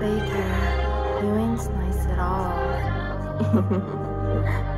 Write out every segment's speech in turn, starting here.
Baker, you ain't nice at all.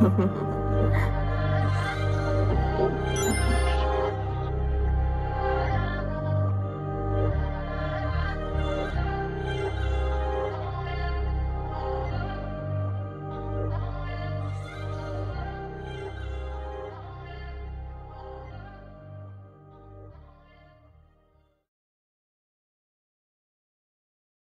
呵 呵